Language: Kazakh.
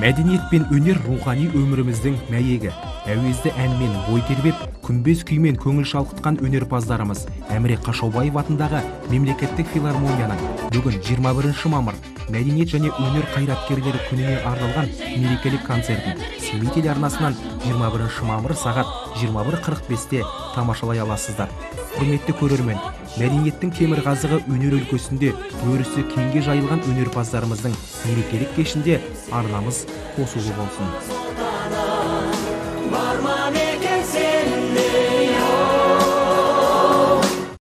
мәдениет пен өнер рухани өміріміздің мәйегі. Әуезді әнмен бой тербеп күмбез күймен көңіл шалқытқан өнерпаздарымыз әміре қашаубаев атындағы мемлекеттік филармонияның бүгін 21 мамыр мәдениет және өнер қайраткерлері күніне арналған мерекелік концертін семей телеарнасынан 21 мамыр сағат 21.45-те тамашалай аласыздар. Құрметті көрермен мәдениеттің темірқазығы өнер өлкесінде өрісі кеңге жайылған өнерпаздарымыздың мерекелік кешінде арнамыз қосулы болсын.